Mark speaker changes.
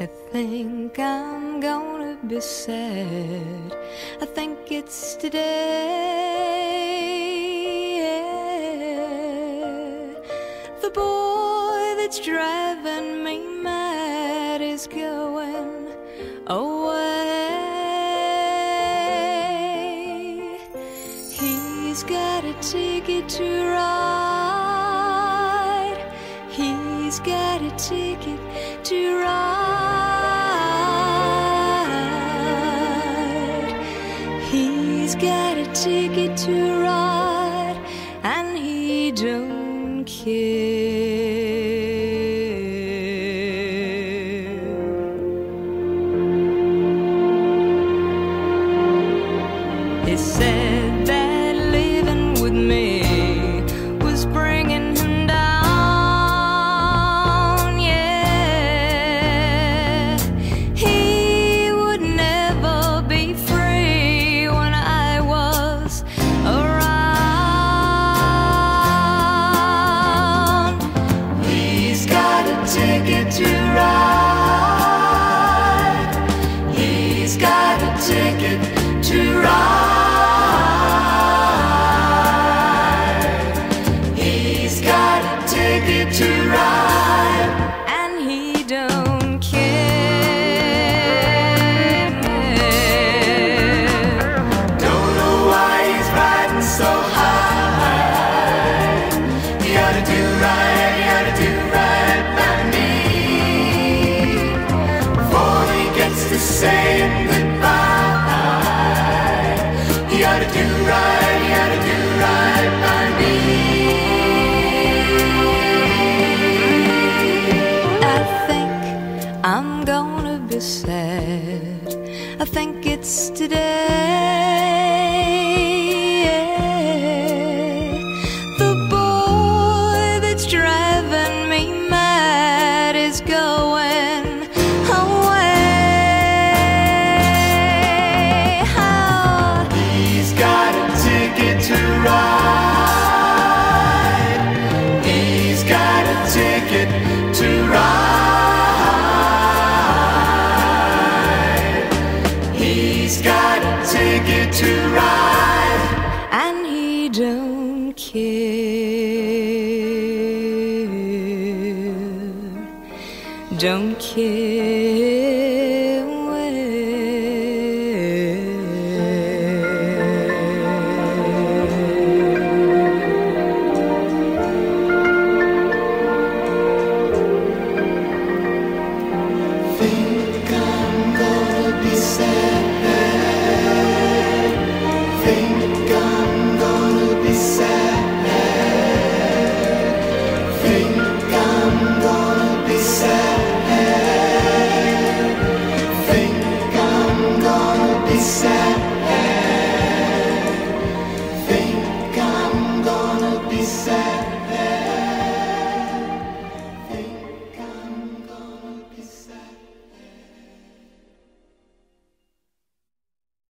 Speaker 1: I think I'm gonna be sad. I think it's today. Yeah. The boy that's driving me mad is going away. He's got a ticket to ride. He's got a ticket to ride. He's got a ticket to ride, and he don't care. They said that living with me. gonna be sad. I think it's today. care, don't care.
Speaker 2: sad.